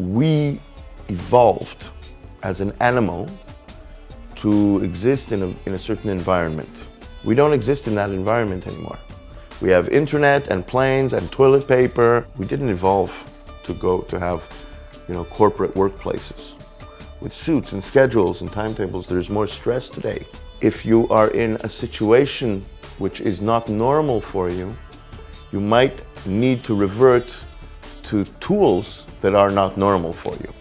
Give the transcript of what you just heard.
we evolved as an animal to exist in a, in a certain environment. We don't exist in that environment anymore. We have internet and planes and toilet paper. We didn't evolve to go to have, you know, corporate workplaces. With suits and schedules and timetables, there's more stress today. If you are in a situation which is not normal for you, you might need to revert to tools that are not normal for you.